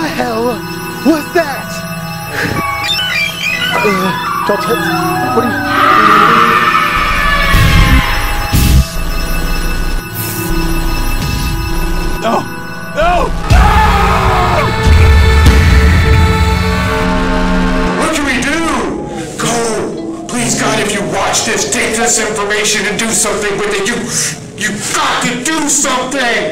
the hell was that? Uh, me! what are you... No! No! No! What can we do? Go! Please God, if you watch this, take this information and do something with it. You, you got to do something!